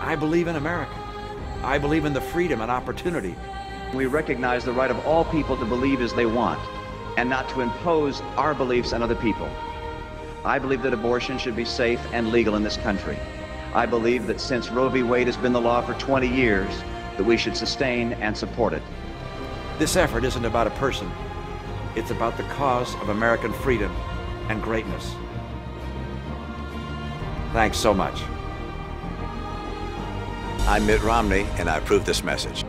I believe in America. I believe in the freedom and opportunity. We recognize the right of all people to believe as they want and not to impose our beliefs on other people. I believe that abortion should be safe and legal in this country. I believe that since Roe v. Wade has been the law for 20 years, that we should sustain and support it. This effort isn't about a person. It's about the cause of American freedom and greatness. Thanks so much. I'm Mitt Romney, and I approve this message.